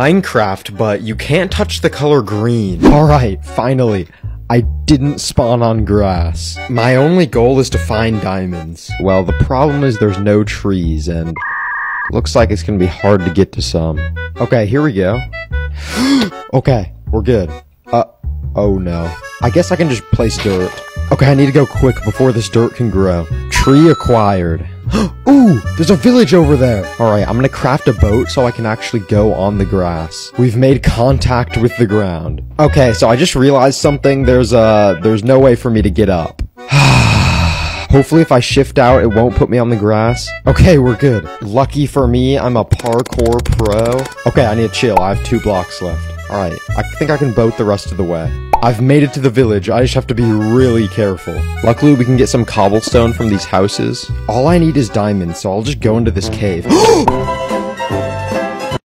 Minecraft, but you can't touch the color green. Alright, finally. I didn't spawn on grass. My only goal is to find diamonds. Well, the problem is there's no trees, and looks like it's gonna be hard to get to some. Okay, here we go. okay, we're good. Uh, oh no. I guess I can just place dirt. Okay, I need to go quick before this dirt can grow. Tree acquired. Ooh, there's a village over there. Alright, I'm gonna craft a boat so I can actually go on the grass. We've made contact with the ground. Okay, so I just realized something. There's, uh, there's no way for me to get up. Hopefully if I shift out, it won't put me on the grass. Okay, we're good. Lucky for me, I'm a parkour pro. Okay, I need to chill. I have two blocks left. Alright, I think I can boat the rest of the way. I've made it to the village, I just have to be really careful. Luckily, we can get some cobblestone from these houses. All I need is diamonds, so I'll just go into this cave.